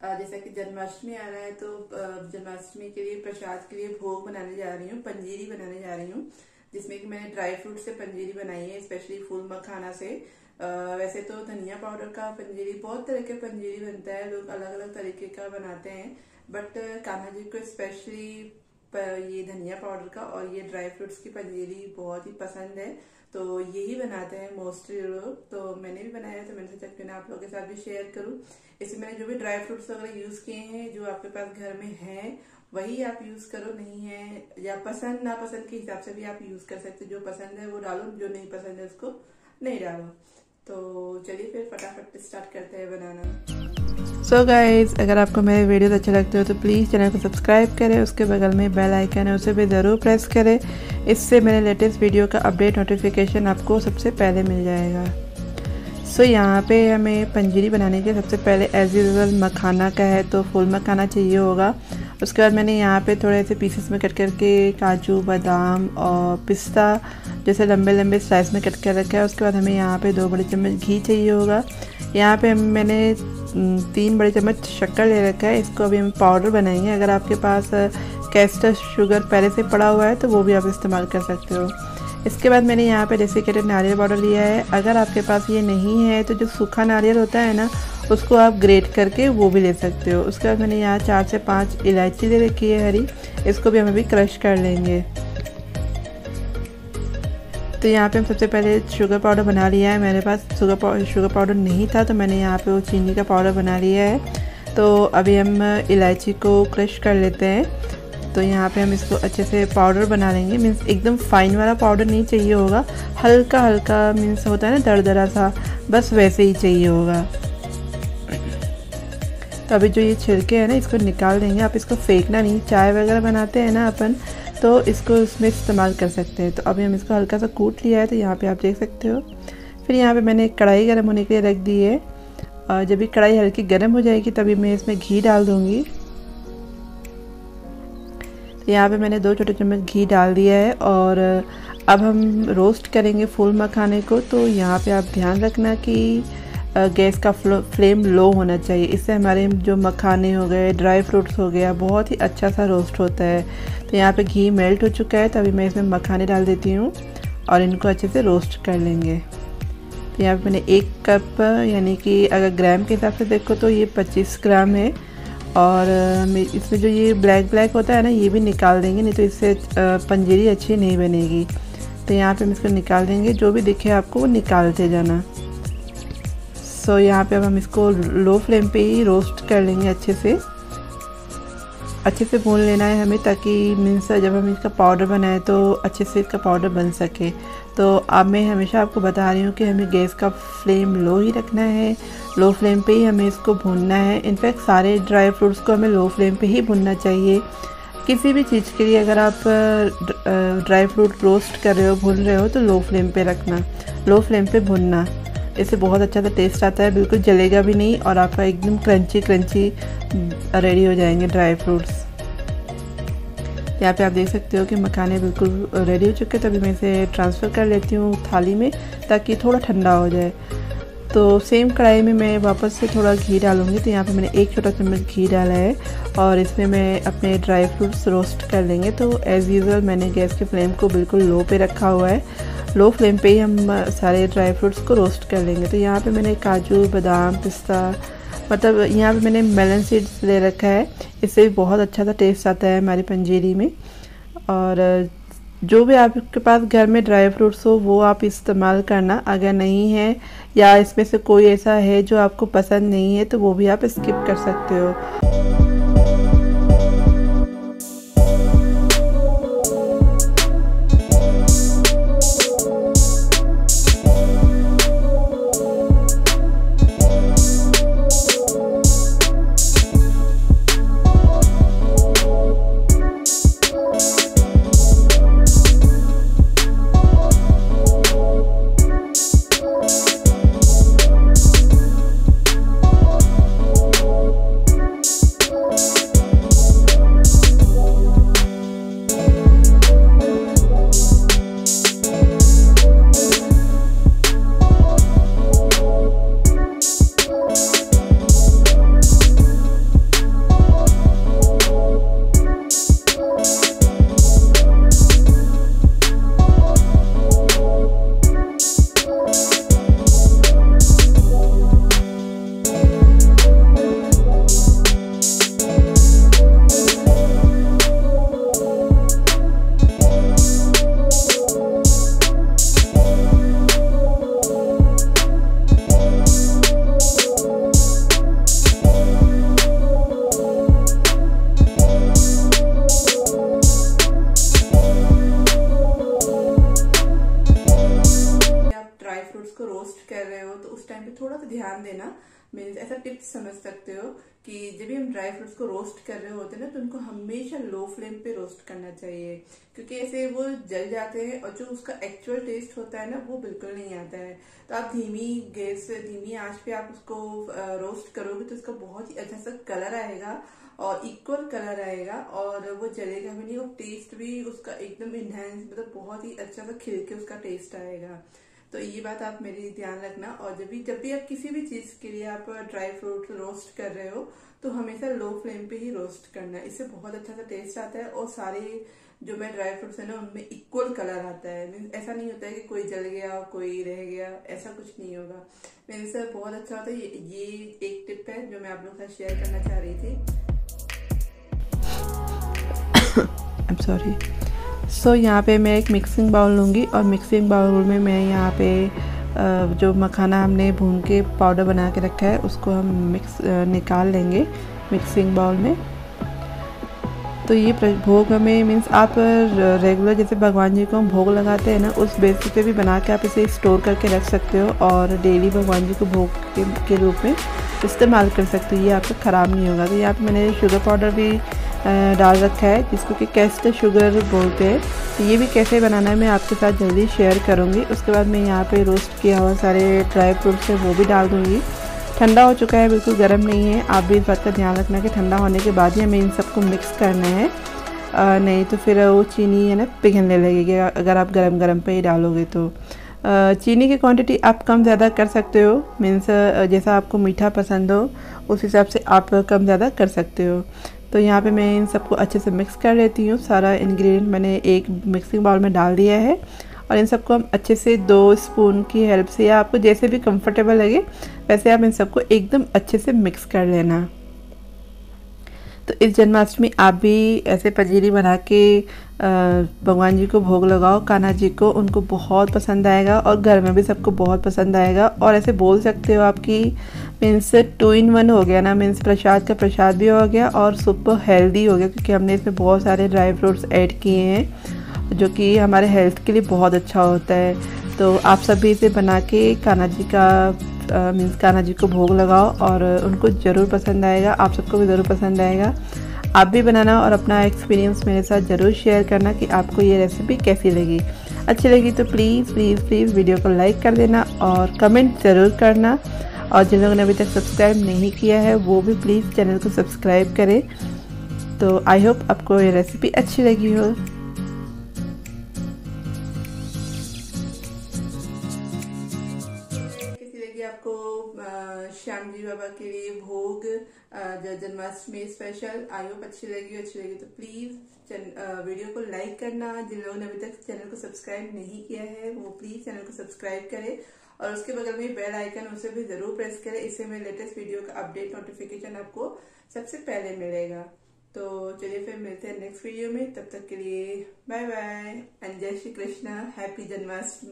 जैसा कि जन्माष्टमी आ रहा है तो जन्माष्टमी के लिए, प्रसाद के लिए भोग बनाने जा रही हूँ, पंजीरी बनाने जा रही हूँ, जिसमें कि मैंने ड्राई फ्रूट से पंजीरी बनाई है स्पेशली फूल मखाना से। वैसे तो धनिया पाउडर का पंजीरी, बहुत तरह के पंजीरी बनता है, लोग अलग अलग तरीके का बनाते हैं बट कान्हा जी को स्पेशली ये धनिया पाउडर का और ये ड्राई फ्रूट्स की पंजीरी बहुत ही पसंद है। तो यही बनाते हैं मोस्टली लोग। तो मैंने भी बनाया तो मैंने सोचा कि मैं आप लोगों के साथ भी शेयर करूँ। इसमें मैंने जो भी ड्राई फ्रूट्स वगैरह यूज़ किए हैं, जो आपके पास घर में है, वही आप यूज़ करो, नहीं है या पसंद, नापसंद के हिसाब से भी आप यूज़ कर सकते जो पसंद है वो डालो, जो नहीं पसंद है उसको नहीं डालो। तो चलिए फिर फटाफट स्टार्ट करते हैं बनाना। सो so गाइज़ अगर आपको मेरे वीडियोस अच्छे लगते हो तो प्लीज़ चैनल को सब्सक्राइब करें उसके बगल में बेल आइकन है उसे भी ज़रूर प्रेस करें। इससे मेरे लेटेस्ट वीडियो का अपडेट नोटिफिकेशन आपको सबसे पहले मिल जाएगा। सो so, यहाँ पे हमें पंजीरी बनाने के सबसे पहले एज यूजल मखाना का है तो फुल मखाना चाहिए होगा। उसके बाद मैंने यहाँ पे थोड़े से पीसेस में कट करके काजू बादाम और पिस्ता जैसे लंबे लंबे स्लाइस में कट कर रखा है। उसके बाद हमें यहाँ पे दो बड़े चम्मच घी चाहिए होगा। यहाँ पे मैंने तीन बड़े चम्मच शक्कर ले रखा है। इसको अभी हम पाउडर बनाएँगे। अगर आपके पास कैस्टर शुगर पहले से पड़ा हुआ है तो वो भी आप इस्तेमाल कर सकते हो। इसके बाद मैंने यहाँ पे डेसिकेटेड नारियल पाउडर लिया है। अगर आपके पास ये नहीं है तो जो सूखा नारियल होता है ना, उसको आप ग्रेट करके वो भी ले सकते हो। उसके बाद मैंने यहाँ चार से पाँच इलायची ले रखी है हरी। इसको भी हम अभी क्रश कर लेंगे। तो यहाँ पे हम सबसे पहले शुगर पाउडर बना लिया है। मेरे पास शुगर पाउडर शुगर पाउडर नहीं था तो मैंने यहाँ पे वो चीनी का पाउडर बना लिया है। तो अभी हम इलायची को क्रश कर लेते हैं। तो यहाँ पे हम इसको अच्छे से पाउडर बना लेंगे। मीन्स एकदम फाइन वाला पाउडर नहीं चाहिए होगा। हल्का हल्का मीन्स होता है ना, दरदरा सा, बस वैसे ही चाहिए होगा। तो अभी जो ये छिलके हैं ना, इसको निकाल देंगे। आप इसको फेंकना नहीं। चाय वगैरह बनाते हैं ना अपन तो इसको इसमें इस्तेमाल कर सकते हैं। तो अभी हम इसको हल्का सा कूट लिया है तो यहाँ पे आप देख सकते हो। फिर यहाँ पे मैंने कढ़ाई गर्म होने के लिए रख दी है। और जब भी कढ़ाई हल्की गर्म हो जाएगी, तभी मैं इसमें घी डाल दूँगी। तो यहाँ पे मैंने दो छोटे चम्मच घी डाल दिया है, और अब हम रोस्ट करेंगे फूल मखाने को। तो यहाँ पे आप ध्यान रखना कि गैस का फ्लेम लो होना चाहिए। इससे हमारे जो मखाने हो गए, ड्राई फ्रूट्स हो गया, बहुत ही अच्छा सा रोस्ट होता है। तो यहाँ पे घी मेल्ट हो चुका है तो अभी मैं इसमें मखाने डाल देती हूँ और इनको अच्छे से रोस्ट कर लेंगे। तो यहाँ पे मैंने एक कप, यानी कि अगर ग्राम के हिसाब से देखो तो ये 25 ग्राम है। और इसमें जो ये ब्लैक ब्लैक होता है ना, ये भी निकाल देंगे, नहीं तो इससे पंजीरी अच्छी नहीं बनेगी। तो यहाँ पे हम इसको निकाल देंगे, जो भी दिखे आपको वो निकालते जाना। सो so, यहाँ पे अब हम इसको लो फ्लेम पे ही रोस्ट कर लेंगे अच्छे से। अच्छे से भून लेना है हमें ताकि मीन्स जब हम इसका पाउडर बनाए तो अच्छे से इसका पाउडर बन सके। तो अब मैं हमेशा आपको बता रही हूँ कि हमें गैस का फ्लेम लो ही रखना है। लो फ्लेम पे ही हमें इसको भूनना है। इनफैक्ट सारे ड्राई फ्रूट्स को हमें लो फ्लेम पे ही भूनना चाहिए। किसी भी चीज़ के लिए अगर आप ड्राई फ्रूट रोस्ट कर रहे हो भून रहे हो तो लो फ्लेम पे रखना। लो फ्लेम पे भुनना। इससे बहुत अच्छा सा टेस्ट आता है, बिल्कुल जलेगा भी नहीं और आपका एकदम क्रंची क्रंची रेडी हो जाएँगे ड्राई फ्रूट्स यहाँ पे आप देख सकते हो कि मखाने बिल्कुल रेडी हो चुके हैं तो अभी मैं इसे ट्रांसफ़र कर लेती हूँ थाली में ताकि थोड़ा ठंडा हो जाए। तो सेम कढ़ाई में मैं वापस से थोड़ा घी डालूँगी तो यहाँ पे मैंने एक छोटा चम्मच घी डाला है और इसमें मैं अपने ड्राई फ्रूट्स रोस्ट कर लेंगे। तो एज़ यूज़ुअल मैंने गैस के फ्लेम को बिल्कुल लो पे रखा हुआ है। लो फ्लेम पे ही हम सारे ड्राई फ्रूट्स को रोस्ट कर लेंगे। तो यहाँ पे मैंने काजू, बादाम, पिस्ता मतलब यहाँ पे मैंने मेलन सीड्स ले रखा है। इससे भी बहुत अच्छा सा टेस्ट आता है हमारी पंजीरी में। और जो भी आपके पास घर में ड्राई फ्रूट्स हो, वो आप इस्तेमाल करना। अगर नहीं है, या इसमें से कोई ऐसा है जो आपको पसंद नहीं है तो वो भी आप स्किप कर सकते हो। रोस्ट कर रहे हो तो उस टाइम पे थोड़ा सा ध्यान देना। मीन्स ऐसा टिप्स समझ सकते हो कि जब भी हम ड्राई फ्रूट्स को रोस्ट कर रहे होते हैं ना तो उनको हमेशा लो फ्लेम पे रोस्ट करना चाहिए। क्योंकि ऐसे वो जल जाते हैं और जो उसका एक्चुअल टेस्ट होता है ना, वो बिल्कुल नहीं आता है। तो आप धीमी गैस, धीमी आँच पे आप उसको रोस्ट करोगे तो उसका बहुत ही अच्छा सा कलर आएगा और इक्वल कलर आएगा और वो जलेगा भी नहीं और टेस्ट भी उसका एकदम इनहेंस मतलब बहुत ही अच्छा सा खिल के उसका टेस्ट आएगा। तो ये बात आप मेरी ध्यान रखना। और जब भी जब भी आप किसी भी चीज़ के लिए आप ड्राई फ्रूट रोस्ट कर रहे हो तो हमेशा लो फ्लेम पे ही रोस्ट करना। इससे बहुत अच्छा सा टेस्ट आता है और सारे जो मैं ड्राई फ्रूट्स है ना उनमें इक्वल कलर आता है। ऐसा नहीं होता है कि कोई जल गया कोई रह गया ऐसा कुछ नहीं होगा। मेरे मीन्स बहुत अच्छा होता है। ये, ये एक टिप है जो मैं आप लोग साथ शेयर करना चाह रही थी। आई एम सो यहाँ पे मैं एक मिक्सिंग बाउल लूँगी और मिक्सिंग बाउल में मैं यहाँ पे जो मखाना हमने भून के पाउडर बना के रखा है उसको हम मिक्स निकाल लेंगे मिक्सिंग बाउल में। तो ये भोग हमें मीन्स आप रेगुलर जैसे भगवान जी को हम भोग लगाते हैं ना उस बेसिस पे भी बना के आप इसे स्टोर करके रख सकते हो और डेली भगवान जी को भोग के, के रूप में इस्तेमाल कर सकते हो। ये आपका ख़राब नहीं होगा। तो यहाँ पे मैंने शुगर पाउडर भी डाल रखा है जिसको कि कैस्ट शुगर बोलते हैं। तो ये भी कैसे बनाना है मैं आपके साथ जल्दी शेयर करूँगी। उसके बाद मैं यहाँ पे रोस्ट किया हुआ सारे ड्राई फ्रूट्स हैं वो भी डाल दूँगी। ठंडा हो चुका है बिल्कुल गर्म नहीं है। आप भी इस बात का ध्यान रखना कि ठंडा होने के बाद ही हमें इन सबको मिक्स करना है। आ, नहीं तो फिर वो चीनी है ना पिघलने लगेगी अगर आप गर्म गरम पे ही डालोगे तो। चीनी की क्वांटिटी आप कम ज़्यादा कर सकते हो मीन्स जैसा आपको मीठा पसंद हो उस हिसाब से आप कम ज़्यादा कर सकते हो। तो यहाँ पे मैं इन सबको अच्छे से मिक्स कर लेती हूँ। सारा इंग्रेडिएंट मैंने एक मिक्सिंग बाउल में डाल दिया है और इन सबको हम अच्छे से दो स्पून की हेल्प से या आपको जैसे भी कंफर्टेबल लगे, वैसे आप इन सबको एकदम अच्छे से मिक्स कर लेना। तो इस जन्माष्टमी आप भी ऐसे पंजीरी बना के भगवान जी को भोग लगाओ, कान्हा जी को, उनको बहुत पसंद आएगा और घर में भी सबको बहुत पसंद आएगा। और ऐसे बोल सकते हो आपकी मीन्स टू इन वन हो गया ना, मीन्स प्रसाद का प्रसाद भी हो गया और सुपर हेल्दी हो गया, क्योंकि हमने इसमें बहुत सारे ड्राई फ्रूट्स ऐड किए हैं, जो कि हमारे हेल्थ के लिए बहुत अच्छा होता है। तो आप सभी इसे बना के कान्हा जी का मीन्स कान्हा जी को भोग लगाओ और उनको ज़रूर पसंद आएगा, आप सबको भी ज़रूर पसंद आएगा। आप भी बनाना और अपना एक्सपीरियंस मेरे साथ ज़रूर शेयर करना कि आपको ये रेसिपी कैसी लगी। अच्छी लगी तो प्लीज़ प्लीज़ प्लीज़ वीडियो को लाइक कर देना और कमेंट ज़रूर करना। और जिन लोगों ने अभी तक सब्सक्राइब नहीं किया है, वो भी प्लीज़ चैनल को सब्सक्राइब करें। तो आई होप आपको ये रेसिपी अच्छी लगी हो। जी बाबा के लिए भोग जन्माष्टमी स्पेशल आई होप अच्छी लगी अच्छी लगी तो प्लीज़ वीडियो को लाइक करना। जिन लोगों ने अभी तक चैनल को सब्सक्राइब नहीं किया है, वो प्लीज़ चैनल को सब्सक्राइब करें और उसके बगल में बेल आइकन उसे भी ज़रूर प्रेस करें। इससे मेरे लेटेस्ट वीडियो का अपडेट नोटिफिकेशन आपको सबसे पहले मिलेगा। तो चलिए फिर मिलते हैं नेक्स्ट वीडियो में। तब तक के लिए बाय बाय एंड जय श्री कृष्णा। हैप्पी जन्माष्टमी